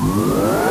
Whoa!